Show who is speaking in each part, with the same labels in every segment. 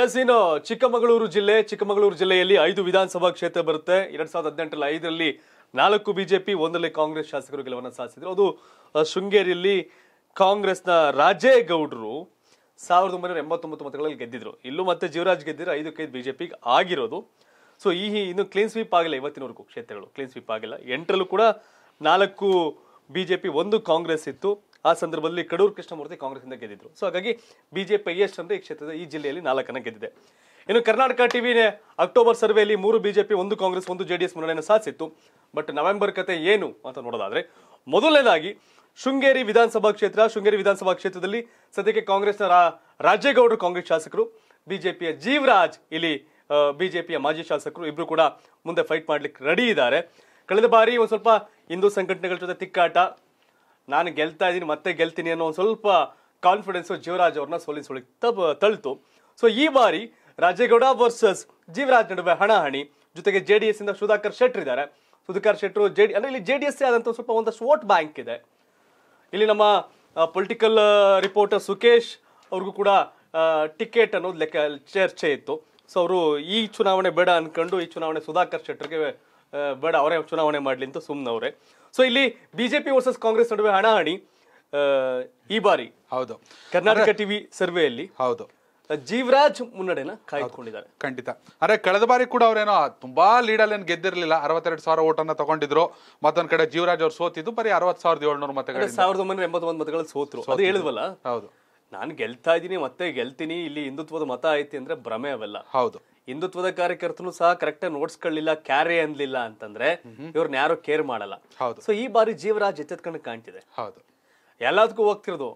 Speaker 1: S ಇನ್ನು ಚಿಕ್ಕಮಗಳೂರು ಜಿಲ್ಲೆ, ಚಿಕ್ಕಮಗಳೂರು ಜಿಲ್ಲೆಯಲ್ಲಿ ಐದು ವಿಧಾನಸಭಾ ಕ್ಷೇತ್ರ ಬರುತ್ತೆ. ಎರಡ್ ಸಾವಿರದ ಹದಿನೆಂಟರಲ್ಲಿ ಐದರಲ್ಲಿ ನಾಲ್ಕು ಬಿಜೆಪಿ, ಒಂದರಲ್ಲಿ ಕಾಂಗ್ರೆಸ್ ಶಾಸಕರು ಗೆಲುವನ್ನು ಸಾಧಿಸಿದ್ರು. ಅದು ಶೃಂಗೇರಿಯಲ್ಲಿ ಕಾಂಗ್ರೆಸ್ನ ರಾಜೇಗೌಡರು ಸಾವಿರದ ಒಂಬೈನೂರ ಎಂಬತ್ತೊಂಬತ್ತು ಮತಗಳಲ್ಲಿ ಗೆದ್ದಿದ್ರು. ಇಲ್ಲೂ ಮತ್ತೆ ಜೀವರಾಜ್ ಗೆದ್ದಿದ್ರು ಐದಕ್ಕೈದು ಬಿಜೆಪಿಗೆ ಆಗಿರೋದು. ಸೊ ಈ ಇನ್ನು ಕ್ಲೀನ್ ಸ್ವೀಪ್ ಆಗಿಲ್ಲ ಇವತ್ತಿನವರೆಗೂ ಕ್ಷೇತ್ರಗಳು. ಕ್ಲೀನ್ ಸ್ವೀಪ್ ಆಗಿಲ್ಲ. ಎಂಟರಲ್ಲೂ ಕೂಡ ನಾಲ್ಕು ಬಿಜೆಪಿ, ಒಂದು ಕಾಂಗ್ರೆಸ್ ಇತ್ತು. ಆ ಸಂದರ್ಭದಲ್ಲಿ ಕಡೂರು ಕೃಷ್ಣಮೂರ್ತಿ ಕಾಂಗ್ರೆಸ್ನಿಂದ ಗೆದ್ದಿದ್ರು. ಸೊ ಹಾಗಾಗಿ ಬಿಜೆಪಿ ಹೈಯೆಸ್ಟ್ ಅಂದ್ರೆ ಈ ಕ್ಷೇತ್ರದ ಈ ಜಿಲ್ಲೆಯಲ್ಲಿ ನಾಲ್ಕನ್ನ ಗೆದ್ದಿದೆ. ಇನ್ನು ಕರ್ನಾಟಕ ಟಿವಿ ಅಕ್ಟೋಬರ್ ಸರ್ವೆಯಲ್ಲಿ ಮೂರು ಬಿಜೆಪಿ ಒಂದು ಕಾಂಗ್ರೆಸ್, ಒಂದು ಜೆಡಿಎಸ್ ಮುನ್ನಡೆಯನ್ನು ಸಾಧಿಸಿತ್ತು. ಬಟ್ ನವೆಂಬರ್ ಕತೆ ಏನು ಅಂತ ನೋಡೋದಾದ್ರೆ, ಮೊದಲನೇದಾಗಿ ಶೃಂಗೇರಿ ವಿಧಾನಸಭಾ ಕ್ಷೇತ್ರ, ಶೃಂಗೇರಿ ವಿಧಾನಸಭಾ ಕ್ಷೇತ್ರದಲ್ಲಿ ಸದ್ಯಕ್ಕೆ ಕಾಂಗ್ರೆಸ್ನ ರಾಜೇಗೌಡರು ಕಾಂಗ್ರೆಸ್ ಶಾಸಕರು ಬಿಜೆಪಿಯ ಜೀವರಾಜ್, ಇಲ್ಲಿ ಬಿಜೆಪಿಯ ಮಾಜಿ ಶಾಸಕರು ಇಬ್ರು ಕೂಡ ಮುಂದೆ ಫೈಟ್ ಮಾಡ್ಲಿಕ್ಕೆ ರೆಡಿ ಇದ್ದಾರೆ. ಕಳೆದ ಬಾರಿ ಒಂದು ಸ್ವಲ್ಪ ಹಿಂದೂ ಸಂಘಟನೆಗಳ ಜೊತೆ ತಿಕ್ಕಾಟ ನಾನು ಗೆಲ್ತಾ ಇದ್ದೀನಿ, ಮತ್ತೆ ಗೆಲ್ತೀನಿ ಅನ್ನೋ ಒಂದು ಸ್ವಲ್ಪ ಕಾನ್ಫಿಡೆನ್ಸ್ ಜೀವರಾಜ್ ಅವ್ರನ್ನ ಸೋಲಿ ತಬ್, ತಳ್ತು. ಸೊ ಈ ಬಾರಿ ರಾಜೇಗೌಡ ವರ್ಸಸ್ ಜೀವರಾಜ್ ನಡುವೆ ಹಣಾಹಣಿ. ಜೊತೆಗೆ ಜೆ ಡಿ ಎಸ್ ಇಂದ ಸುಧಾಕರ್ ಶೆಟ್ಟರ್ ಇದ್ದಾರೆ. ಸುಧಾಕರ್ ಶೆಟ್ರು ಜೆ ಡಿ ಅಂದ್ರೆ ಇಲ್ಲಿ ಜೆ ಡಿ ಎಸ್ ಒಂದ್ ಸ್ವಲ್ಪ ಒಂದಷ್ಟು ವೋಟ್ ಬ್ಯಾಂಕ್ ಇದೆ. ಇಲ್ಲಿ ನಮ್ಮ ಪೊಲಿಟಿಕಲ್ ರಿಪೋರ್ಟರ್ ಸುಕೇಶ್ ಅವ್ರಿಗೂ ಕೂಡ ಟಿಕೆಟ್ ಅನ್ನೋದು ಲೆಕ್ಕ, ಚರ್ಚೆ ಇತ್ತು. ಸೊ ಅವರು ಈ ಚುನಾವಣೆ ಬೇಡ ಅನ್ಕೊಂಡು ಈ ಚುನಾವಣೆ ಸುಧಾಕರ್ ಶೆಟ್ಟರ್ಗೆ ಬೇಡ, ಅವರೇ ಚುನಾವಣೆ ಮಾಡ್ಲಿ ಅಂತ ಸುಮ್ಮನವ್ರೆ ಸೊ ಇಲ್ಲಿ ಬಿಜೆಪಿ ವರ್ಸಸ್ ಕಾಂಗ್ರೆಸ್ ನಡುವೆ ಹಣಾಹಣಿ ಈ ಬಾರಿ
Speaker 2: ಹೌದು.
Speaker 1: ಕರ್ನಾಟಕ ಟಿವಿ ಸರ್ವೆಯಲ್ಲಿ
Speaker 2: ಹೌದು.
Speaker 1: ಜೀವರಾಜ್ ಮುನ್ನಡೆನ ಕಾಯ್ದುಕೊಂಡಿದ್ದಾರೆ.
Speaker 2: ಖಂಡಿತ. ಅಂದ್ರೆ ಕಳೆದ ಬಾರಿ ಕೂಡ ಅವ್ರೇನೋ ತುಂಬಾ ಲೀಡಲ್ಲಿ ಏನು ಗೆದ್ದಿರಲಿಲ್ಲ. ಅರವತ್ತೆರಡು ಸಾವಿರ ಓಟನ್ನ ತಗೊಂಡಿದ್ರು. ಮತ್ತೊಂದ್ ಕಡೆ ಜೀವರಾಜ್ ಅವ್ರು ಸೋತಿದ್ದು ಬರೀ ಅರವತ್ ಸಾವಿರದ ಏಳ್ನೂರು ಮತಗಳು
Speaker 1: ಸಾವಿರದ ಒಂಬೈನೂರ ಎಂಬತ್ತೊಂದು ಮತಗಳು ಸೋತ್ರು. ಅದು ಹೇಳಿದ್ವಲ್ಲ?
Speaker 2: ಹೌದು.
Speaker 1: ನಾನು ಗೆಲ್ತಾ ಇದ್ದೀನಿ ಮತ್ತೆ ಗೆಲ್ತೀನಿ ಇಲ್ಲಿ ಹಿಂದುತ್ವದ ಮತ ಐತಿ ಅಂದ್ರೆ ಭ್ರಮೆ ಅವೆಲ್ಲ.
Speaker 2: ಹೌದು.
Speaker 1: ಹಿಂದುತ್ವದ ಕಾರ್ಯಕರ್ತರು ಸಹ ಕರೆಕ್ಟ್ ನೋಡ್ಸ್ಕೊಳ್ಳಿಲ್ಲ ಕ್ಯಾರೆ ಅನ್ಲಿಲ್ಲ ಅಂತಂದ್ರೆ ಇವ್ರನ್ನ ಯಾರು ಕೇರ್ ಮಾಡಲ್ಲ.
Speaker 2: ಹೌದು.
Speaker 1: ಸೊ ಈ ಬಾರಿ ಜೀವರಾಜ್ ಎಚ್ಚೆತ್ಕೊಂಡು ಕಾಣ್ತಿದೆ.
Speaker 2: ಹೌದು.
Speaker 1: ಎಲ್ಲದಕ್ಕೂ ಹೋಗ್ತಿರೋದು.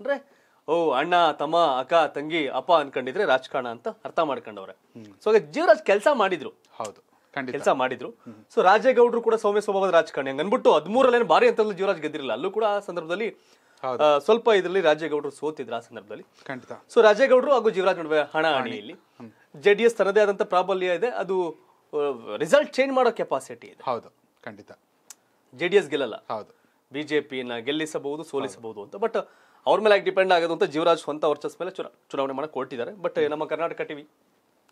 Speaker 1: ಅಂದ್ರೆ ಓ ಅಣ್ಣ ತಮ್ಮ ಅಕ್ಕ ತಂಗಿ ಅಪ್ಪ ಅನ್ಕೊಂಡಿದ್ರೆ ರಾಜಕಾರಣ ಅಂತ ಅರ್ಥ ಮಾಡ್ಕೊಂಡವ್ರೆ. ಸೊ ಜೀವರಾಜ್ ಕೆಲಸ ಮಾಡಿದ್ರು.
Speaker 2: ಹೌದು.
Speaker 1: ಕೆಲಸ ಮಾಡಿದ್ರು. ಸೊ ರಾಜೇಗೌಡರು ಕೂಡ ಸೌಮ್ಯ ಸ್ವಭಾವದ ರಾಜಕಾರಣಿ. ಹಂಗ್ ಅನ್ಬಿಟ್ಟು ಹದಿಮೂರಲ್ಲೇನು ಬಾರಿ ಅಂತ ಜೀವರಾಜ್ ಗೆದ್ದಿರಲಿಲ್ಲ. ಅಲ್ಲೂ ಕೂಡ ಆ ಸಂದರ್ಭದಲ್ಲಿ. ಸ್ವಲ್ಪ ಇದರಲ್ಲಿ ರಾಜೇಗೌಡರು ಸೋತಿದ್ರು ಆ ಸಂದರ್ಭದಲ್ಲಿ.
Speaker 2: ಖಂಡಿತ.
Speaker 1: ಸೊ ರಾಜೇಗೌಡರು ಹಾಗೂ ಜೀವರಾಜ್ ನಡುವೆ ಹಣ ಹಣಿಯಲ್ಲಿ ಜೆ ಡಿ ಎಸ್ ತನ್ನದೇ ಆದಂತ ಪ್ರಾಬಲ್ಯ ಇದೆ ಅದು ರಿಸಲ್ಟ್ ಚೇಂಜ್ ಮಾಡೋ ಕೆಪಾಸಿಟಿ ಇದೆ.
Speaker 2: ಹೌದು ಖಂಡಿತ.
Speaker 1: ಜೆ ಡಿ ಎಸ್ ಗೆಲ್ಲಲ್ಲ.
Speaker 2: ಹೌದು.
Speaker 1: ಬಿಜೆಪಿನ ಗೆಲ್ಲಿಸಬಹುದು ಸೋಲಿಸಬಹುದು ಅಂತ. ಬಟ್ ಅವ್ರ ಮೇಲೆ ಡಿಪೆಂಡ್ ಆಗೋದು ಅಂತ ಜೀವರಾಜ್ ಸ್ವಂತ ವರ್ಚಸ್ ಮೇಲೆ ಚುನಾ- ಚುನಾವಣೆ ಮಾಡಿ ಕೊಟ್ಟಿದ್ದಾರೆ ಬಟ್ ನಮ್ಮ ಕರ್ನಾಟಕ ಟಿವಿ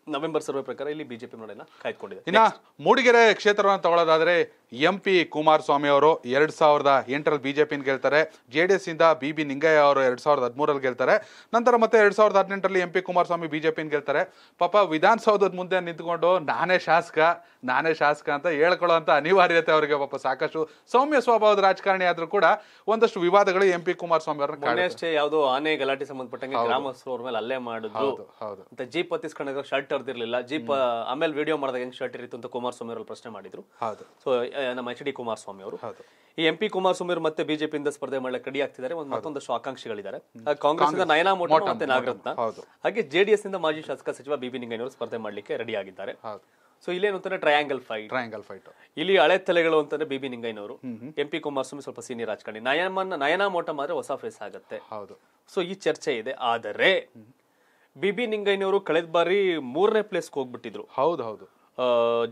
Speaker 1: ನವೆಂಬರ್ ಸರ್ವೆ ಪ್ರಕಾರ ಇಲ್ಲಿ ಬಿಜೆಪಿ ಮುನ್ನಡೆನ ಕಾಯ್ದುಕೊಂಡಿದೆ.
Speaker 2: ಇನ್ನ ಮೂಡಿಗೆರೆ ಕ್ಷೇತ್ರವನ್ನು ತಗೊಳ್ಳೋದಾದ್ರೆ ಎಂ ಪಿ ಕುಮಾರಸ್ವಾಮಿ ಅವರು ಎರಡು ಸಾವಿರದ ಎಂಟರಲ್ಲಿ ಬಿಜೆಪಿ ಗೆಲ್ತಾರೆ ಜೆ ಡಿ ಎಸ್ ಇಂದ ಬಿ ಬಿ ನಿಂಗಯ್ಯ ಅವರು ಎರಡು ಸಾವಿರದ ಹದಿಮೂರಲ್ಲಿ ಗೆಲ್ತಾರೆ ನಂತರ ಮತ್ತೆ ಎರಡು ಸಾವಿರದ ಹದಿನೆಂಟರಲ್ಲಿ ಎಂ ಪಿ ಕುಮಾರಸ್ವಾಮಿ ಬಿಜೆಪಿ ಗೆಲ್ತಾರೆ. ಪಾಪ ವಿಧಾನಸೌಧದ ಮುಂದೆ ನಿಂತ್ಕೊಂಡು ನಾನೇ ಶಾಸಕ ನಾನೇ ಶಾಸಕ ಅಂತ ಹೇಳ್ಕೊಳ್ಳೋ ಅಂತ ಅನಿವಾರ್ಯತೆ ಅವರಿಗೆ ಪಾಪ ಸಾಕಷ್ಟು. ಸೌಮ್ಯ ಸ್ವಭಾವದ ರಾಜಕಾರಣಿ ಆದರೂ ಕೂಡ ಒಂದಷ್ಟು ವಿವಾದಗಳು ಎಂ ಪಿ ಕುಮಾರಸ್ವಾಮಿ ಅವ್ರನ್ನ
Speaker 1: ಅಷ್ಟೇ ಯಾವ್ದೋ ಆನೆ ಗಲಾಟೆ ಸಂಬಂಧಪಟ್ಟಂಗೆ ಗ್ರಾಮಸ್ಥರು ಅವ್ರ ಮೇಲೆ ಅಲ್ಲೇ ಮಾಡಿದ್ರು.
Speaker 2: ಹೌದು ಹೌದು.
Speaker 1: ಅಂತ ಜೀಪ್ ಹತ್ತಿಸ್ಕೊಂಡಾಗ ಶರ್ಟ್ ಹರಿದಿರ್ಲಿಲ್ಲ. ಜೀಪ್ ಆಮೇಲೆ ವಿಡಿಯೋ ಮಾಡಿದಾಗ ಹೆಂಗ್ ಶರ್ಟ್ ಇರಿತ್ತು ಅಂತ ಕುಮಾರಸ್ವಾಮಿ ಅವರು ಪ್ರಶ್ನೆ ಮಾಡಿದ್ರು.
Speaker 2: ಹೌದು.
Speaker 1: ಸೊ ನಮ್ಮ ಎಚ್ ಡಿ ಕುಮಾರಸ್ವಾಮಿ ಅವರು.
Speaker 2: ಹೌದು.
Speaker 1: ಈ ಎಂ ಪಿ ಕುಮಾರಸ್ವಾಮಿ ಅವರು ಮತ್ತೆ ಬಿಜೆಪಿಯಿಂದ ಸ್ಪರ್ಧೆ ಮಾಡಲಿಕ್ಕೆ ರೆಡಿ ಆಗ್ತಿದ್ದಾರೆ ಒಂದು ಮತ್ತೊಂದಷ್ಟು ಆಕಾಂಕ್ಷಿಗಳಿದ್ದಾರೆ. ಕಾಂಗ್ರೆಸ್. ಇಂದ ನಯನಾ ಮೋಟ ಮತ್ತೆ ನಾಗರತ್ನ. ಹಾಗೆ ಜೆಡಿಎಸ್ ಇಂದ ಮಾಜಿ ಶಾಸಕ ಸಚಿವ ಬಿಬಿ ನಿಂಗಯ್ಯನವರು ಸ್ಪರ್ಧೆ ಮಾಡಲಿಕ್ಕೆ ರೆಡಿ ಆಗಿದ್ದಾರೆ. ಸೊ ಇಲ್ಲೇನು ಅಂತಾರೆ ಟ್ರಯಾಂಗಲ್ ಫೈಟ್
Speaker 2: ಟ್ರಯಾಂಗಲ್ ಫೈಟ್
Speaker 1: ಇಲ್ಲಿ ಹಳೆ ತಲೆಗಳು ಅಂತಂದ್ರೆ ಬಿಬಿ ನಿಂಗಯ್ಯನವರು. ಎಂ ಪಿ ಕುಮಾರಸ್ವಾಮಿ ಸ್ವಲ್ಪ ಸೀನಿಯರ್ ರಾಜಕಾರಣಿ. ನಯನ ನಯನಾ ಮೋಟ ಮಾತ್ರ ಹೊಸ ಫೇಸ್ ಆಗುತ್ತೆ.
Speaker 2: ಹೌದು.
Speaker 1: ಸೊ ಈ ಚರ್ಚೆ ಇದೆ. ಆದರೆ ಬಿಬಿ ನಿಂಗಯ್ಯನವರು ಕಳೆದ ಬಾರಿ ಮೂರನೇ ಪ್ಲೇಸ್ಗೆ ಹೋಗ್ಬಿಟ್ಟಿದ್ರು.
Speaker 2: ಹೌದು ಹೌದು.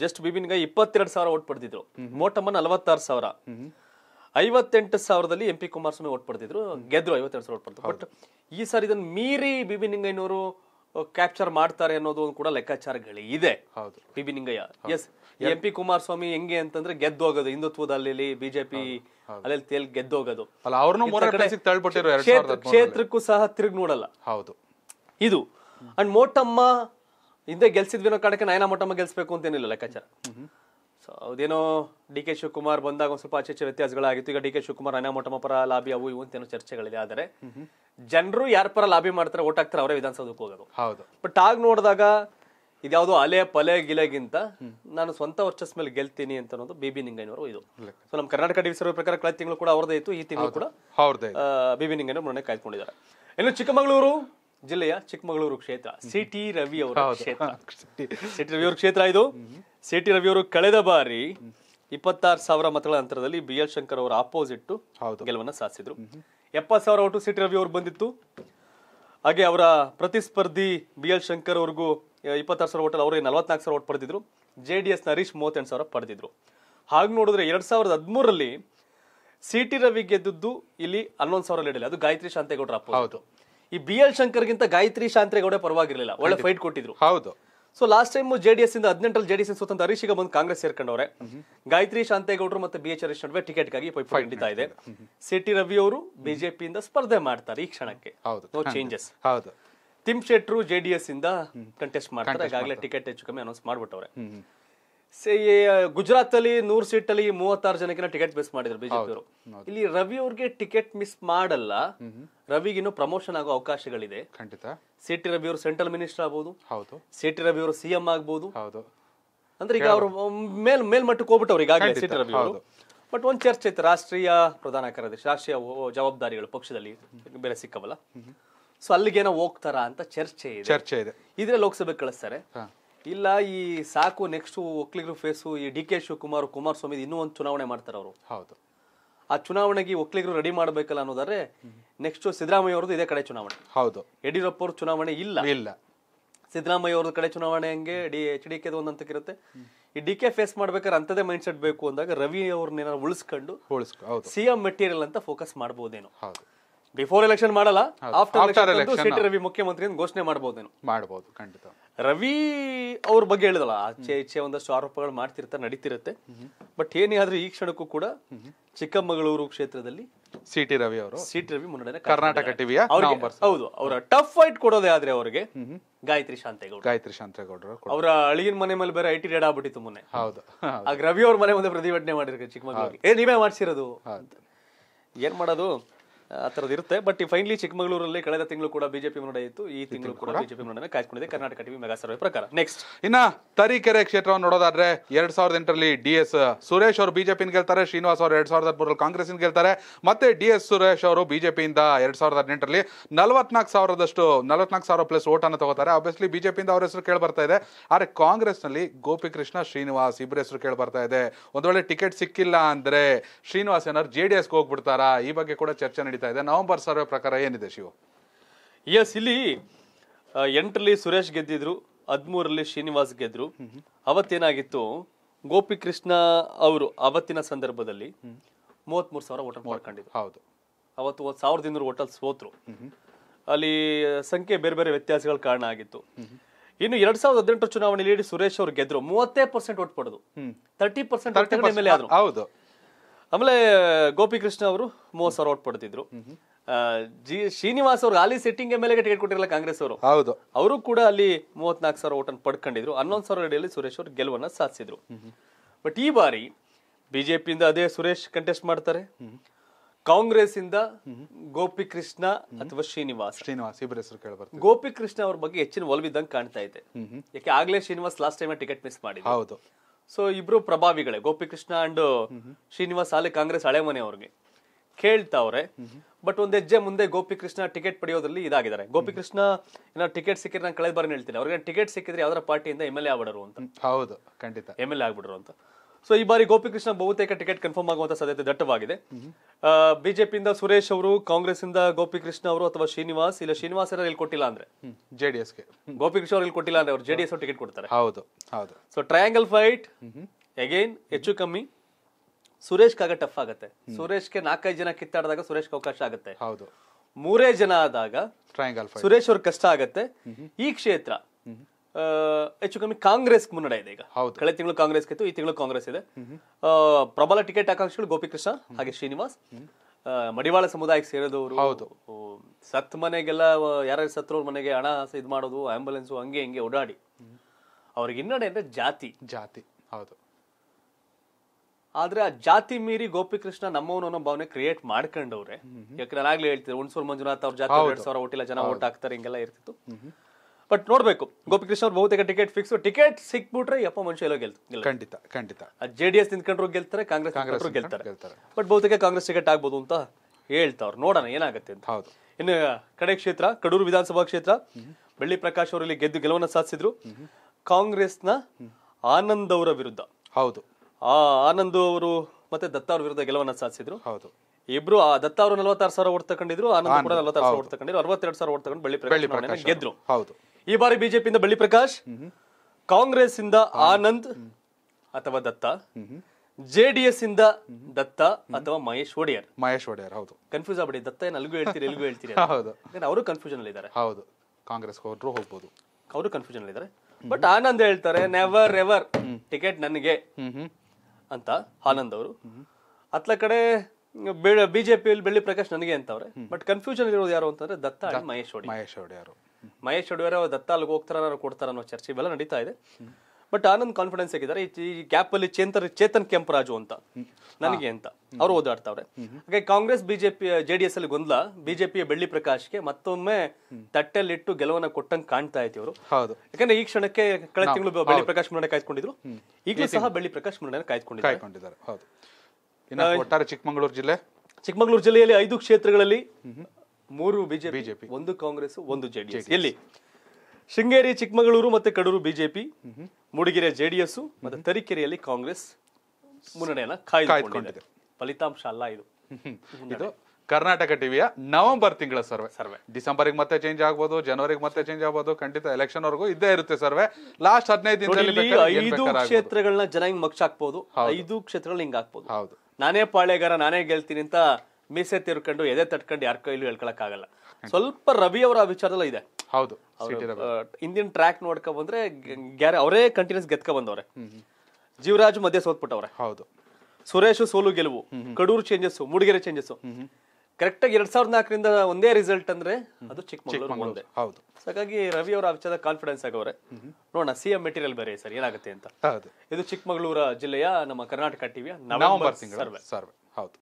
Speaker 1: ಜಸ್ಟ್ ಬಿಬಿನ್ಗೆ ಇಪ್ಪತ್ತೆರಡು ಸಾವಿರ ಓಟ್ ಪಡೆದಿದ್ರು. ಮೋಟಮ್ಮ ನಲವತ್ತಾರು ಸಾವಿರ. ಐವತ್ತೆಂಟು ಸಾವಿರದಲ್ಲಿ ಎಂ ಪಿ ಕುಮಾರಸ್ವಾಮಿ ಓಟ್ ಪಡೆದಿದ್ರು. ಗೆದ್ರು ಐವತ್ತೆರಡು ಸಾವಿರ ಓಟ್ ಪಡೆದ್ರು. ಬಟ್ ಈ ಸಾರಿ ಇದನ್ನ ಮೀರಿ ಬಿಬಿ ನಿಂಗಯ್ಯನವರು ಕ್ಯಾಪ್ಚರ್ ಮಾಡ್ತಾರೆ ಅನ್ನೋದು ಒಂದು ಕೂಡ ಲೆಕ್ಕಾಚಾರಗಳು ಇದೆ.
Speaker 2: ಹೌದು.
Speaker 1: B B Ningaiah S M P Kumaraswamy ಹೆಂಗೆ ಅಂತಂದ್ರೆ ಗೆದ್ದೋಗೋದು. ಹಿಂದುತ್ವದಲ್ಲಿ ಬಿಜೆಪಿ ಅಲ್ಲಿ ತೇಲ್ ಗೆದ್ದೋಗೋದು. ಕ್ಷೇತ್ರಕ್ಕೂ ಸಹ ತಿರುಗಿ ನೋಡಲ್ಲ.
Speaker 2: ಹೌದು.
Speaker 1: ಇದು. ಅಂಡ್ ಮೋಟಮ್ಮ ಹಿಂದೆ ಗೆಲ್ಸಿದ್ವಿ ಅನ್ನೋ ಕಾರಣಕ್ಕೆ ನಯನ ಗೆಲ್ಸಬೇಕು ಗೆಲ್ಸ್ಬೇಕು ಅಂತೇನಿಲ್ಲ ಲೆಕ್ಕಾಚಾರ. ಸೊ ಅದೇನೋ ಡಿ ಕೆ ಶಿವಕುಮಾರ್ ಬಂದಾಗ ಒಂದು ಸ್ವಲ್ಪ ಆಚೆ ವ್ಯತ್ಯಾಸಗಳಾಗಿತ್ತು. ಈಗ ಡಿ ಕೆ ಶಿವಕುಮಾರ್ ನಯನ ಮಟ್ಟಮ್ಮ ಪರ ಲಾಬಿ ಅವು ಇವು ಅಂತೇನೋ ಚರ್ಚೆಗಳಿದೆ. ಆದರೆ ಜನರು ಯಾರ ಪರ ಲಾಬಿ ಮಾಡ್ತಾರೆ ಓಟ್ ಹಾಕ್ತಾರೆ ಅವರೇ ವಿಧಾನಸೌಧಕ್ಕೆ ಹೋಗೋದು.
Speaker 2: ಹೌದು.
Speaker 1: ಬಟ್ ಆಗ ನೋಡಿದಾಗ ಇದ್ಯಾವುದೋ ಅಲೆ ಪಲೆ ಗಿಲೆಗಿಂತ ನಾನು ಸ್ವಂತ ವರ್ಷಸ್ ಮೇಲೆ ಗೆಲ್ತೀನಿ ಅಂತ ಅನ್ನೋದು ಬಿಬಿ ನಿಂಗಯ್ಯನವರು ಇದು. ಸೊ ನಮ್ಮ ಕರ್ನಾಟಕ ಟಿವಿ ಸರ್ವೆ ಪ್ರಕಾರ ಕಳೆದ ತಿಂಗಳು ಕೂಡ ಅವ್ರದ್ದೇ ಇತ್ತು ಈ ತಿಂಗಳು ಕೂಡ
Speaker 2: ಬಿ
Speaker 1: ಬಿ ಬಿಬಿ ನಿಂಗಯ್ಯನವರು ಮೊನ್ನೆ ಕಾಯ್ದುಕೊಂಡಿದ್ದಾರೆ. ಇನ್ನು ಚಿಕ್ಕಮಗಳೂರು ಜಿಲ್ಲೆಯ ಚಿಕ್ಕಮಗಳೂರು ಕ್ಷೇತ್ರ. ಸಿ ಟಿ ರವಿ ಅವರ ಕ್ಷೇತ್ರ. ಸಿಟಿ. ರವಿ ಅವರ ಕ್ಷೇತ್ರ ಇದು? ಸಿ ಟಿ ರವಿ ಅವರು ಕಳೆದ ಬಾರಿ ಇಪ್ಪತ್ತಾರು ಸಾವಿರ ಮತಗಳ ಅಂತರದಲ್ಲಿ ಬಿ ಎಲ್ ಶಂಕರ್ ಅವರ ಆಪೋಸಿಟ್ ಗೆಲವನ್ನ ಸಾಧಿಸಿದ್ರು. ಎಪ್ಪತ್ತು ಸಾವಿರ ಒಟ್ಟು ಸಿ ಟಿ ರವಿ ಅವರು ಬಂದಿತ್ತು. ಹಾಗೆ ಅವರ ಪ್ರತಿಸ್ಪರ್ಧಿ ಬಿ ಎಲ್ ಶಂಕರ್ ಅವ್ರಿಗೂ ಇಪ್ಪತ್ತಾರು ಸಾವಿರ ಓಟಲ್ಲಿ ಅವರಿಗೆ ನಲವತ್ನಾಲ್ಕು ಸಾವಿರ ಓಟ್ ಪಡೆದಿದ್ರು. ಜೆ ಡಿ ಎಸ್ನ ಹರೀಶ್ ಮೂವತ್ತೆಂಟು ಸಾವಿರ ಪಡೆದಿದ್ರು. ಹಾಗೆ ನೋಡಿದ್ರೆ ಎರಡ್ ಸಾವಿರದ ಹದಿಮೂರರಲ್ಲಿ ಸಿ ಟಿ ರವಿ ಗೆದ್ದದ್ದು ಇಲ್ಲಿ ಹನ್ನೊಂದು ಸಾವಿರ ಲೀಡಲ್ಲಿ. ಅದು ಗಾಯತ್ರಿ ಶಾಂತೇಗೌಡರ ಅಪ್ಪೋಸಿಟ್ ಈ ಬಿ ಎಲ್ ಶಂಕರ್ಗಿಂತ ಗಾಯತ್ರಿ ಶಾಂತ್ರೇಗೌಡ ಪರವಾಗಿರ್ಲಿಲ್ಲ. ಒಳ್ಳೆ ಫೈಟ್ ಕೊಟ್ಟಿದ್ರು.
Speaker 2: ಹೌದು.
Speaker 1: ಸೊ ಲಾಸ್ಟ್ ಟೈಮ್ ಜೆಡಿಎಸ್ ಇಂದ ಹದಿನೆಂಟರಲ್ಲಿ ಜೆಡಿಎಸ್ ಸ್ವತಂತ್ರ ಹರೀಶ್ ಬಂದು ಕಾಂಗ್ರೆಸ್ ಸೇರ್ಕೊಂಡವ್ರೆ. ಗಾಯತ್ರಿ ಶಾಂತೇಗೌಡರು ಮತ್ತೆ ಬಿ ಎಚ್ ಹರೀಶ್ ನಡುವೆ ಟಿಕೆಟ್ಗಾಗಿ ಗಾಗಿ ನಡೀತಾ ಇದೆ. ಸಿಟಿ ರವಿ ಅವರು ಬಿಜೆಪಿಯಿಂದ ಸ್ಪರ್ಧೆ ಮಾಡ್ತಾರೆ ಈ ಕ್ಷಣಕ್ಕೆ.
Speaker 2: ಹೌದು.
Speaker 1: ನೋ ಚೇಂಜಸ್
Speaker 2: ಹೌದು.
Speaker 1: ತಿಮ್ ಶೆಟ್ರು ಜೆಡಿಎಸ್ ಇಂದ ಕಂಟೆಸ್ಟ್ ಮಾಡ್ತಾರೆ. ಈಗಾಗಲೇ ಟಿಕೆಟ್ ಹೆಚ್ಚು ಕಮ್ಮಿ ಅನೌನ್ಸ್ ಮಾಡ್ಬಿಟ್ಟವ್ರೆ. ಗುಜರಾತ್ ಅಲ್ಲಿ ನೂರ್ ಸೀಟ್ ಅಲ್ಲಿ ಮೂವತ್ತಾರು ಜನಕ್ಕಿನ ಟಿಕೆಟ್ ಮಿಸ್ ಮಾಡಿದ್ರು ಬಿಜೆಪಿ ಅವರು. ಇಲ್ಲಿ ರವಿ ಅವ್ರಿಗೆ ಟಿಕೆಟ್ ಮಿಸ್ ಮಾಡಲ್ಲ. ರವಿಗಿನ್ನು ಪ್ರಮೋಷನ್ ಆಗೋ ಅವಕಾಶಗಳಿದೆ.
Speaker 2: ಖಂಡಿತ.
Speaker 1: ಸಿಟಿ ರವಿ ಅವರು ಸೆಂಟ್ರಲ್ ಮಿನಿಸ್ಟರ್ ಆಗ್ಬೋದು.
Speaker 2: ಹೌದು.
Speaker 1: ಸಿಟಿ ರವಿ ಅವರು ಸಿಎಂ ಆಗ್ಬೋದು.
Speaker 2: ಹೌದು.
Speaker 1: ಅಂದ್ರೆ ಈಗ ಅವರು ಮೇಲ್ ಮೇಲ್ಮಟ್ಟಕ್ಕೆ ಹೋಗ್ಬಿಟ್ಟವ್ರು ಈಗಾಗಲೇ ಸಿಟಿ ರವಿ ಅವರು. ಬಟ್ ಒಂದ್ ಚರ್ಚೆ ಇತ್ತು. ರಾಷ್ಟ್ರೀಯ ಪ್ರಧಾನ ಕಾರ್ಯದರ್ಶಿ ರಾಷ್ಟ್ರೀಯ ಜವಾಬ್ದಾರಿಗಳು ಪಕ್ಷದಲ್ಲಿ ಬೆಲೆ ಸಿಕ್ಕವಲ್ಲ. ಸೊ ಅಲ್ಲಿಗೇನೋ ಹೋಗ್ತಾರಾ ಅಂತ ಚರ್ಚೆ ಇದೆ.
Speaker 2: ಚರ್ಚೆ ಇದೆ.
Speaker 1: ಇದ್ರೆ ಲೋಕಸಭೆ ಕಳಿಸ್ತಾರೆ. ಇಲ್ಲ ಈ ಸಾಕು ನೆಕ್ಸ್ಟ್ ಒಕ್ಕಲಿಗರು ಫೇಸು ಈ ಡಿ ಕೆ ಶಿವಕುಮಾರ್ ಕುಮಾರಸ್ವಾಮಿ ಇನ್ನೂ ಒಂದು ಚುನಾವಣೆ ಮಾಡ್ತಾರೆ ಅವರು.
Speaker 2: ಹೌದು.
Speaker 1: ಆ ಚುನಾವಣೆಗೆ ಒಕ್ಕಲಿಗರು ರೆಡಿ ಮಾಡಬೇಕಲ್ಲ ಅನ್ನೋದಾದ್ರೆ ನೆಕ್ಸ್ಟ್ ಸಿದ್ದರಾಮಯ್ಯ ಅವ್ರದ್ದು ಇದೇ ಕಡೆ ಚುನಾವಣೆ.
Speaker 2: ಹೌದು.
Speaker 1: ಯಡಿಯೂರಪ್ಪ ಅವ್ರ ಚುನಾವಣೆ ಇಲ್ಲ.
Speaker 2: ಇಲ್ಲ.
Speaker 1: ಸಿದ್ದರಾಮಯ್ಯ ಅವ್ರದ್ದು ಕಡೆ ಚುನಾವಣೆ ಹಂಗೆ ಡಿ ಎಚ್ ಡಿ ಕೆದು ಒಂದಂತಕ್ಕೆ ಇರುತ್ತೆ. ಈ ಡಿ ಕೆ ಫೇಸ್ ಮಾಡ್ಬೇಕಾದ್ರೆ ಅಂತದೇ ಮೈಂಡ್ ಸೆಟ್ ಬೇಕು ಅಂದಾಗ ರವಿ ಅವ್ರನ್ನ ಉಳಿಸ್ಕೊಂಡು
Speaker 2: ಉಳಿಸ್ಕೊ ಹೌದು.
Speaker 1: ಸಿಎಂ ಮೆಟೀರಿಯಲ್ ಅಂತ ಫೋಕಸ್ ಮಾಡ್ಬೋದೇನೋ.
Speaker 2: ಹೌದು.
Speaker 1: ಬಿಫೋರ್ ಎಲೆಕ್ಷನ್ ಮಾಡಲ್ಲ after election C T Ravi ಮುಖ್ಯಮಂತ್ರಿ ಘೋಷಣೆ ಮಾಡಬಹುದೇನು
Speaker 2: ಮಾಡಬಹುದು ಖಂಡಿತ.
Speaker 1: ರವಿ ಅವ್ರ ಬಗ್ಗೆ ಹೇಳಿದಲ್ಲ ಆಚೆ ಈಚೆ ಒಂದಷ್ಟು ಆರೋಪಗಳು ಮಾಡ್ತಿರ್ತಾರೆ ನಡೀತಿರುತ್ತೆ. ಬಟ್ ಏನೇ ಆದ್ರೂ ಈ ಕ್ಷಣಕ್ಕೂ ಕೂಡ ಚಿಕ್ಕಮಗಳೂರು ಕ್ಷೇತ್ರದಲ್ಲಿ
Speaker 2: ಸಿಟಿ ರವಿ ಅವರು
Speaker 1: ಸಿಟಿ ರವಿ ಮುನ್ನಡೆ
Speaker 2: ಕರ್ನಾಟಕ ಟಿವಿಯ
Speaker 1: ಹೌದು ಅವರ ಟಫ್ ಫೈಟ್ ಕೊಡೋದೇ ಆದ್ರೆ ಅವರಿಗೆ ಗಾಯತ್ರಿ ಶಾಂತೇಗೌಡ.
Speaker 2: ಗಾಯತ್ರಿ ಶಾಂತೇಗೌಡರು
Speaker 1: ಅವರ ಅಳಿಗಿನ ಮನೆ ಮೇಲೆ ಬೇರೆ ಐಟಿ ಟಿ ರೇಡ್ ಆಗ್ಬಿಟ್ಟಿತ್ತು ಮೊನ್ನೆ.
Speaker 2: ಹೌದು
Speaker 1: ಆಗ ರವಿ ಅವ್ರ ಮನೆ ಮುಂದೆ ಪ್ರತಿಭಟನೆ ಮಾಡಿರ್ತಾರೆ ಚಿಕ್ಕಮಗಳೂರು ಏ ನೀವೇ ಮಾಡ್ಸಿರೋದು. ಏನ್ ಮಾಡೋದು? ಆ ಥರದ್ದು ಇರುತ್ತೆ. ಬಟ್ ಫೈನಲಿ ಚಿಕ್ಕಮಗಳೂರಲ್ಲಿ ಕಳೆದ ತಿಂಗಳು ಕೂಡ ಬಿಜೆಪಿ ಮುನ್ನಡೆ ಇತ್ತು. ಈ ತಿಂಗಳು ಕೂಡ ಬಿಜೆಪಿ ಮುನ್ನಡೆ ಕಾಯ್ಕೊಂಡಿದೆ ಕರ್ನಾಟಕ ಟಿವಿ ಮೆಗಾ ಸರ್ವೆ ಪ್ರಕಾರ. ನೆಕ್ಸ್ಟ್
Speaker 2: ಇನ್ನ ತರೀಕೆರೆ ಕ್ಷೇತ್ರವನ್ನು ನೋಡೋದಾದ್ರೆ ಎರಡ್ ಸಾವಿರದ ಎಂಟರಲ್ಲಿ ಡಿ ಎಸ್ ಸುರೇಶ್ ಅವರು ಬಿಜೆಪಿ ಗೆಲ್ತಾರೆ. ಶ್ರೀನಿವಾಸ್ ಅವರು ಎರಡ್ ಸಾವಿರದ ಹದಿಮೂರಲ್ಲಿ ಕಾಂಗ್ರೆಸ್ ಗೆಲ್ತಾರೆ. ಮತ್ತೆ ಡಿ ಎಸ್ ಸುರೇಶ್ ಅವರು ಬಿಜೆಪಿಯಿಂದ ಎರಡ್ ಸಾವಿರದ ಹದಿನೆಂಟರಲ್ಲಿ ನಲವತ್ನಾಲ್ಕು ಸಾವಿರದಷ್ಟು ನಲವತ್ನಾಲ್ಕು ಸಾವಿರ ಪ್ಲಸ್ ಓಟ್ ಅನ್ನು ತಗೋತಾರೆ. ಆಬ್ವಿಯಸ್ಲಿ ಬಿಜೆಪಿಯಿಂದ ಅವ್ರ ಹೆಸರು ಕೇಳಿ ಬರ್ತಾ ಇದೆ. ಆದ್ರೆ ಕಾಂಗ್ರೆಸ್ನಲ್ಲಿ ಗೋಪಿಕೃಷ್ಣ ಶ್ರೀನಿವಾಸ್ ಇಬ್ಬರ ಹೆಸರು ಕೇಳಿ ಬರ್ತಾ ಇದೆ. ಒಂದ್ ವೇಳೆ ಟಿಕೆಟ್ ಸಿಕ್ಕಿಲ್ಲ ಅಂದ್ರೆ ಶ್ರೀನಿವಾಸ್ ಏನಾದ್ರು ಜೆ ಡಿ ಎಸ್ಗೆ ಹೋಗ್ಬಿಡ್ತಾರಾ? ಈ ಬಗ್ಗೆ ಕೂಡ ಚರ್ಚೆ ನಡೀತಾ ಇದೆ. ನವೆಂಬರ್ ಸರ್ವೆ ಪ್ರಕಾರ ಏನಿದೆ ಶಿವ?
Speaker 1: ಎಸ್ ಇಲ್ಲಿ ಎಂಟರಲ್ಲಿ ಸುರೇಶ್ ಗೆದ್ದಿದ್ರು ಹದಿಮೂರಲ್ಲಿ ಶ್ರೀನಿವಾಸ್ ಗೆದ್ರು ಅವತ್ತೇನಾಗಿತ್ತು? ಗೋಪಿಕೃಷ್ಣ ಅವರು ಅವತ್ತಿನ ಸಂದರ್ಭದಲ್ಲಿ ಮೂವತ್ಮೂರು ಸಾವಿರ ಓಟಲ್ ಮಾಡ್ಕೊಂಡಿದ್ರು.
Speaker 2: ಹೌದು.
Speaker 1: ಅವತ್ತು ಒಂದು ಸಾವಿರದ ಇನ್ನೂರು ಹೋಟೆಲ್ ಸೋತ್ರು ಅಲ್ಲಿ ಸಂಖ್ಯೆ ಬೇರೆ ಬೇರೆ ವ್ಯತ್ಯಾಸಗಳ ಕಾರಣ ಆಗಿತ್ತು. ಇನ್ನು ಎರಡ್ ಸಾವಿರದ ಹದಿನೆಂಟು ಚುನಾವಣೆಯಲ್ಲಿ ಸುರೇಶ್ ಅವರು ಗೆದ್ರು. ಮೂವತ್ತೇ ಪರ್ಸೆಂಟ್ ಓಟ್ ಪಡೆದು. ತರ್ಟಿ ಪರ್ಸೆಂಟ್
Speaker 2: ಹೌದು.
Speaker 1: ಆಮೇಲೆ ಗೋಪಿಕೃಷ್ಣ ಅವರು ಮೂವತ್ತು ಸಾವಿರ ಓಟ್ ಪಡೆದಿದ್ರು. ಜಿ ಶ್ರೀನಿವಾಸ್ ಅವರು ಅಲ್ಲಿ ಸಿಟ್ಟಿಂಗ್ ಎಂ ಎಲ್ ಟಿಕೆಟ್ ಕೊಟ್ಟಿರಲ್ಲ ಕಾಂಗ್ರೆಸ್ ಅವರು.
Speaker 2: ಹೌದು.
Speaker 1: ಅವರು ಕೂಡ ಅಲ್ಲಿ ಮೂವತ್ನಾಲ್ಕು ಸಾವಿರ ಓಟನ್ನು ಪಡ್ಕೊಂಡಿದ್ರು. ಹನ್ನೊಂದು ಸಾವಿರ ಅಡಿಯಲ್ಲಿ ಸುರೇಶ್ ಅವರು ಗೆಲುವನ್ನು ಸಾಧಿಸಿದ್ರು. ಬಟ್ ಈ ಬಾರಿ ಬಿಜೆಪಿಯಿಂದ ಅದೇ ಸುರೇಶ್ ಕಂಟೆಸ್ಟ್ ಮಾಡ್ತಾರೆ. ಕಾಂಗ್ರೆಸ್ ಇಂದ ಗೋಪಿಕೃಷ್ಣ ಅಥವಾ ಶ್ರೀನಿವಾಸ್.
Speaker 2: ಶ್ರೀನಿವಾಸ್ ಇಬ್ಬರ ಹೆಸರು ಕೇಳಬಾರ್ದು
Speaker 1: ಗೋಪಿಕೃಷ್ಣ ಅವ್ರ ಬಗ್ಗೆ ಹೆಚ್ಚಿನ ಒಲವಿದ್ದಂಗೆ ಕಾಣ್ತಾ ಇದೆ. ಯಾಕೆ ಆಗ್ಲೇ Srinivas last time ticket miss ಮಾಡಿದ್ರು
Speaker 2: ಹೌದು.
Speaker 1: ಸೊ ಇಬ್ರು ಪ್ರಭಾವಿಗಳೇ ಗೋಪಿಕೃಷ್ಣ ಅಂಡ್ ಶ್ರೀನಿವಾಸ್ ಆಲೆ ಕಾಂಗ್ರೆಸ್ ಹಳೆ ಮನೆ ಅವ್ರಿಗೆ ಕೇಳ್ತಾವ್ರೆ ಬಟ್ ಒಂದ್ ಹೆಜ್ಜೆ ಮುಂದೆ ಗೋಪಿಕೃಷ್ಣ ಟಿಕೆಟ್ ಪಡೆಯೋದ್ರಲ್ಲಿ ಇದಾಗಿದ್ದಾರೆ. ಗೋಪಿಕೃಷ್ಣ ಏನಾದ್ರು ಟಿಕೆಟ್ ಸಿಕ್ಕಿದ್ರೆ ನಾನು ಕಳೆದ ಬಾರಿ ಹೇಳ್ತೀನಿ. ಅವ್ರಿಗೆ ಟಿಕೆಟ್ ಸಿಕ್ಕಿದ್ರೆ ಯಾವ್ದಾರ ಪಾರ್ಟಿಯಿಂದ ಎಂ ಎಲ್ ಎ ಆಗ್ಬಿಡರು ಅಂತ.
Speaker 2: ಹೌದು ಖಂಡಿತ.
Speaker 1: ಎಂ ಎಲ್ ಎ ಆಗ್ಬಿಡ್ರು ಅಂತ. ಸೊ ಈ ಬಾರಿ ಗೋಪಿಕೃಷ್ಣ ಬಹುತೇಕ ಟಿಕೆಟ್ ಕನ್ಫರ್ಮ್ ಆಗುವಂತ ಸಾಧ್ಯತೆ ದಟ್ಟವಾಗಿದೆ. ಬಿಜೆಪಿಯಿಂದ ಸುರೇಶ್ ಅವರು ಕಾಂಗ್ರೆಸ್ ಇಂದ ಗೋಪಿಕೃಷ್ಣ ಅವರು ಅಥವಾ ಶ್ರೀನಿವಾಸ್ ಇಲ್ಲ ಶ್ರೀನಿವಾಸ್ ಅವರು ಇಲ್ಲಿ ಕೊಟ್ಟಿಲ್ಲ ಅಂದ್ರೆ?
Speaker 2: ಜೆಡಿಎಸ್ಗೆ.
Speaker 1: ಗೋಪಿಕೃಷ್ಣ ಅವರು ಇಲ್ಲಿ ಕೊಟ್ಟಿಲ್ಲ ಅಂದ್ರೆ ಅವ್ರು ಜೆಡಿಎಸ್ ಟಿಕೆಟ್ ಕೊಡ್ತಾರೆ.
Speaker 2: ಹೌದು ಹೌದು.
Speaker 1: ಸೊ ಟ್ರಯಾಂಗಲ್ ಫೈಟ್ ಅಗೈನ್ ಹೆಚ್ಚು ಕಮ್ಮಿ ಸುರೇಶ್ ಕಾಗ ಟಫ್ ಆಗುತ್ತೆ ಸುರೇಶ್ಗೆ ನಾಲ್ಕೈದು ಜನ ಕಿತ್ತಾಡಿದಾಗ ಸುರೇಶ್ಗೆ ಅವಕಾಶ ಆಗುತ್ತೆ.
Speaker 2: ಹೌದು.
Speaker 1: ಮೂರೇ ಜನ ಆದಾಗ
Speaker 2: ಟ್ರಯಾಂಗಲ್ ಫೈಟ್
Speaker 1: ಸುರೇಶ್ ಅವ್ರ ಕಷ್ಟ ಆಗತ್ತೆ. ಈ ಕ್ಷೇತ್ರ ಹೆಚ್ಚು ಕಮ್ಮಿ ಕಾಂಗ್ರೆಸ್ ಮುನ್ನಡೆ ಇದೆ ಈಗ.
Speaker 2: ಹೌದು.
Speaker 1: ಕಳೆದ ತಿಂಗಳು ಕಾಂಗ್ರೆಸ್ ಇತ್ತು ಈ ತಿಂಗಳು ಕಾಂಗ್ರೆಸ್ ಇದೆ. ಪ್ರಬಲ ಟಿಕೆಟ್ ಆಕಾಂಕ್ಷಿಗಳು ಗೋಪಿಕೃಷ್ಣ ಹಾಗೆ ಶ್ರೀನಿವಾಸ್. ಮಡಿವಾಳ ಸಮುದಾಯಕ್ಕೆ ಸೇರಿದವರು.
Speaker 2: ಹೌದು.
Speaker 1: ಸತ್ ಮನೆಗೆಲ್ಲ ಯಾರ್ಯಾರು ಸತ್ರವ್ರ ಮನೆಗೆ ಹಣ ಇದು ಮಾಡೋದು ಆಂಬುಲೆನ್ಸ್ ಹಂಗೆ ಹಿಂಗೆ ಓಡಾಡಿ. ಅವ್ರಿಗೆ ಹಿನ್ನಡೆ ಅಂದ್ರೆ ಜಾತಿ.
Speaker 2: ಜಾತಿ. ಹೌದು.
Speaker 1: ಆದ್ರೆ ಆ ಜಾತಿ ಮೀರಿ ಗೋಪಿಕೃಷ್ಣ ನಮ್ಮವನು ಅನ್ನೋ ಭಾವನೆ ಕ್ರಿಯೇಟ್ ಮಾಡ್ಕೊಂಡವ್ರೆ. ಯಾಕೆ ನಾನು ಆಗ್ಲೇ ಹೇಳ್ತಿದ್ದೆ ಹುಣಸೂರು ಮಂಜುನಾಥ್ ಅವ್ರ ಜಾತಿ ಎರಡ್ ಸಾವಿರ ಓಟಿಲ್ಲ ಜನ ಓಟ್ ಹಾಕ್ತಾರೆ ಹಿಂಗೆಲ್ಲ ಇರ್ತಿತ್ತು. ಬಟ್ ನೋಡ್ಬೇಕು. ಗೋಪಿಕೃಷ್ಣ ಅವ್ರು ಬಹುತೇಕ ಟಿಕೆಟ್ ಫಿಕ್ಸ್ ಟಿಕೆಟ್ ಸಿಕ್ಬಿಟ್ರೆ ಯಪ್ಪ ಮನುಷ್ಯ ಎಲ್ಲ ಗೆಲ್ತು
Speaker 2: ಖಂಡಿತ ಖಂಡಿತ.
Speaker 1: ಜೆ ಡಿ ಎಸ್ ನಿಂತ್ಕೊಂಡ್ರು ಗೆಲ್ತಾರೆ ಕಾಂಗ್ರೆಸ್ ಕಾಂಗ್ರೆಸ್ ಗೆಲ್ತಾರೆ. ಬಟ್ ಬಹುತೇಕ ಕಾಂಗ್ರೆಸ್ ಟಿಕೆಟ್ ಆಗ್ಬೋದು ಅಂತ ಹೇಳ್ತಾವ್ರು ನೋಡೋಣ ಏನಾಗುತ್ತೆ ಅಂತ.
Speaker 2: ಹೌದು.
Speaker 1: ಇನ್ನು ಕಡೆ ಕ್ಷೇತ್ರ ಕಡೂರು ವಿಧಾನಸಭಾ ಕ್ಷೇತ್ರ. ಬೆಳ್ಳಿ ಪ್ರಕಾಶ್ ಅವರು ಇಲ್ಲಿ ಗೆದ್ದು ಗೆಲುವನ್ನು ಸಾಧಿಸಿದ್ರು. ಕಾಂಗ್ರೆಸ್ನ ಆನಂದ್ ಅವರ ವಿರುದ್ಧ.
Speaker 2: ಹೌದು.
Speaker 1: ಆ ಆನಂದ್ ಅವರು ಮತ್ತೆ ದತ್ತ ಅವ್ರ ವಿರುದ್ಧ ಗೆಲುವನ್ನ ಸಾಧಿಸಿದ್ರು.
Speaker 2: ಹೌದು.
Speaker 1: ಇಬ್ರು ಆ ದತ್ತ ಅವರು ನಲವತ್ತಾರು ಸಾವಿರ ಓಟ್ ತಗೊಂಡಿದ್ರು ಆನಂದ್ ಕೂಡ ನಲವತ್ತಾರು ಸಾವಿರ ಓಟ್ ತಗೊಂಡಿದ್ರು ಅರವತ್ತೆರಡು ಸಾವಿರ ಓಟ್ ತಗೊಂಡು ಬೆಳ್ಳಿ ಪ್ರಕಾಶ್ ಗೆದ್ರು.
Speaker 2: ಹೌದು.
Speaker 1: ಈ ಬಾರಿ ಬಿಜೆಪಿಯಿಂದ ಬೆಳ್ಳಿ ಪ್ರಕಾಶ್ ಕಾಂಗ್ರೆಸ್ ಇಂದ ಆನಂದ್ ಅಥವಾ ದತ್ತ ಜೆ ಡಿ ಎಸ್ ಇಂದ ದತ್ತ ಅಥವಾ ಮಹೇಶ್ ಒಡೆಯರ್?
Speaker 2: ಮಹೇಶ್ ಒಡೆಯರ್ ಹೌದು.
Speaker 1: ಕನ್ಫ್ಯೂಸ್ ಆಗ್ಬಿಡಿ. ದತ್ತ ಏನು ಅಲ್ಗೂ ಹೇಳ್ತೀರಿ ಎಲ್ಗೂ ಹೇಳ್ತೀರಿ
Speaker 2: ಹೌದು.
Speaker 1: ಅವರು ಕನ್ಫ್ಯೂಷನ್ ಅಲ್ಲಿ ಇದ್ದಾರೆ.
Speaker 2: ಹೌದು. ಕಾಂಗ್ರೆಸ್ ಹೋದ್ರು ಹೋಗ್ಬೋದು.
Speaker 1: ಅವರು ಕನ್ಫ್ಯೂಷನ್ ಅಲ್ಲಿ ಇದ್ದಾರೆ. ಬಟ್ ಆನಂದ್ ಹೇಳ್ತಾರೆ ನೆವರ್ ಎವರ್ ಟಿಕೆಟ್ ನನಗೆ ಅಂತ ಆನಂದ್ ಅವರು. ಅತ್ಲ ಕಡೆ ಬಿಜೆಪಿಯಲ್ಲಿ ಬೆಳ್ಳಿ ಪ್ರಕಾಶ್ ನನಗೆ ಅಂತವ್ರೆ. ಬಟ್ ಕನ್ಫ್ಯೂಷನ್ ಇರೋದು ಯಾರು ಅಂತಂದ್ರೆ ದತ್ತ ಮಹೇಶ್ ಒಡೆಯರ್.
Speaker 2: ಮಹೇಶ್ ಒಡೆಯರ್.
Speaker 1: ಮಹೇಶ್ ಯಡಿಯೂರ ದತ್ತ ಅಲ್ಲಿಗೆ ಹೋಗ್ತಾರ ಕೊಡ್ತಾರ ಅನ್ನೋ ಚರ್ಚೆ ಇವೆಲ್ಲ ನಡೀತಾ ಇದೆ. ಬಟ್ ಆನಂದ್ ಕಾನ್ಫಿಡೆನ್ಸ್ ಆಗಿದ್ದಾರೆ ಈ ಗ್ಯಾಪ್ ಅಲ್ಲಿ ಚೇತನ್ ಚೇತನ್ ಕೆಂಪರಾಜು ಅಂತ. ನನಗೆ ಅಂತ. ಅವ್ರು ಓದಾಡ್ತಾವ್ರೆ. ಹಾಗೆ ಕಾಂಗ್ರೆಸ್ ಬಿಜೆಪಿ ಜೆಡಿಎಸ್ ಅಲ್ಲಿ ಗೊಂದಲ. ಬಿಜೆಪಿಯ ಬೆಳ್ಳಿ ಪ್ರಕಾಶ್ಗೆ ಮತ್ತೊಮ್ಮೆ ತಟ್ಟೆಲಿಟ್ಟು ಗೆಲುವನ್ನ ಕೊಟ್ಟಂಗೆ ಕಾಣ್ತಾ ಐತಿ ಅವರು
Speaker 2: ಹೌದು.
Speaker 1: ಯಾಕಂದ್ರೆ ಈ ಕ್ಷಣಕ್ಕೆ ಕಳೆದ ತಿಂಗಳು ಬೆಳ್ಳಿ ಪ್ರಕಾಶ್ ಮುನ್ನಡೆ ಕಾಯ್ದುಕೊಂಡಿದ್ರು ಈಗಲೂ ಸಹ ಬೆಳ್ಳಿ ಪ್ರಕಾಶ್ ಮುನ್ನಡೆ
Speaker 2: ಕಾಯ್ದುಕೊಂಡಿದ್ದಾರೆ ಒಟ್ಟಾರೆ ಚಿಕ್ಕಮಗಳೂರು ಜಿಲ್ಲೆ?
Speaker 1: ಚಿಕ್ಕಮಗಳೂರು ಜಿಲ್ಲೆಯಲ್ಲಿ ಐದು ಕ್ಷೇತ್ರಗಳಲ್ಲಿ ಮೂರು ಬಿಜೆಪಿ
Speaker 2: ಬಿಜೆಪಿ.
Speaker 1: ಒಂದು ಕಾಂಗ್ರೆಸ್ ಒಂದು ಜೆಡಿಎಸ್. ಎಲ್ಲಿ? ಶೃಂಗೇರಿ ಚಿಕ್ಕಮಗಳೂರು ಮತ್ತೆ ಕಡೂರು ಬಿಜೆಪಿ ಮೂಡಿಗೆರೆ ಜೆಡಿಎಸ್ ಮತ್ತೆ ತರೀಕೆರೆಯಲ್ಲಿ ಕಾಂಗ್ರೆಸ್ ಮುನ್ನಡೆಯನ್ನ ಕಾಯ್ದುಕೊಂಡಿದೆ. ಫಲಿತಾಂಶ ಅಲ್ಲ ಇದು.
Speaker 2: ಇದು ಕರ್ನಾಟಕ ಟಿವಿಯ ನವೆಂಬರ್ ತಿಂಗಳ ಸರ್ವೆ.
Speaker 1: ಸರ್ವೆ.
Speaker 2: ಡಿಸೆಂಬರ್ಗೆ ಮತ್ತೆ ಚೇಂಜ್ ಆಗ್ಬೋದು ಜನವರಿಗೆ ಮತ್ತೆ ಚೇಂಜ್ ಆಗ್ಬೋದು ಖಂಡಿತ ಎಲೆಕ್ಷನ್ ವರೆಗೂ ಇದ್ದೇ ಇರುತ್ತೆ ಸರ್ವೆ. ಲಾಸ್ಟ್ ಹದಿನೈದು ದಿನದಲ್ಲಿ
Speaker 1: ಐದು ಕ್ಷೇತ್ರಗಳನ್ನ ಜನ ಹಿಂಗ್ ಮಕ್ಷ ಐದು ಕ್ಷೇತ್ರಗಳನ್ನ ಹಿಂಗ್ ಹಾಕ್ಬೋದು.
Speaker 2: ಹೌದು.
Speaker 1: ನಾನೇ ಪಾಳೆಗಾರ ನಾನೇ ಗೆಲ್ತೀನಿ ಅಂತ ಮೀಸೆ ತಿರ್ಕೊಂಡು ಎದೆ ತಟ್ಕೊಂಡು ಯಾರ ಕೈಲೂ ಹೇಳ್ಕೊಳಕ್ ಆಗಲ್ಲ ಸ್ವಲ್ಪ ರವಿ ಅವರ ವಿಚಾರದಲ್ಲ ಇದೆ.
Speaker 2: ಹೌದು
Speaker 1: ಇಂದಿನ ಟ್ರ್ಯಾಕ್ ನೋಡ್ಕೊ ಬಂದ್ರೆ ಗ್ಯಾರ ಅವರೇ ಕಂಟಿನ್ಯೂಸ್ ಗೆದ್ಕೊ ಬಂದವ್ರೆ. ಜೀವರಾಜ್ ಮಧ್ಯೆ ಸೋತ್ಬಿಟ್ಟವ್ರೆ.
Speaker 2: ಹೌದು.
Speaker 1: ಸುರೇಶ್ ಸೋಲು ಗೆಲುವು. Kadur changes Mudigere changes correct ಆಗಿ ಎರಡ್ ಸಾವಿರದ ನಾಲ್ಕರಿಂದ ಒಂದೇ ರಿಸಲ್ಟ್ ಅಂದ್ರೆ ಅದು ಚಿಕ್ಕಮಗಳೂರು ಒಂದೇ
Speaker 2: ಹೌದು.
Speaker 1: ಹಾಗಾಗಿ ರವಿ ಅವರ ವಿಚಾರ ಕಾನ್ಫಿಡೆನ್ಸ್ ಆಗವ್ರೆ. ನೋಡೋಣ ಸಿಎಂ ಮೆಟೀರಿಯಲ್ ಬೇರೆ ಸರ್ ಏನಾಗುತ್ತೆ ಅಂತ.
Speaker 2: ಹೌದು.
Speaker 1: ಇದು ಚಿಕ್ಕಮಗಳೂರ ಜಿಲ್ಲೆಯ ನಮ್ಮ ಕರ್ನಾಟಕ ಟಿವಿಯ
Speaker 2: ನವೆಂಬರ್ ಸರ್ವೆ ಹೌದು.